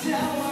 tell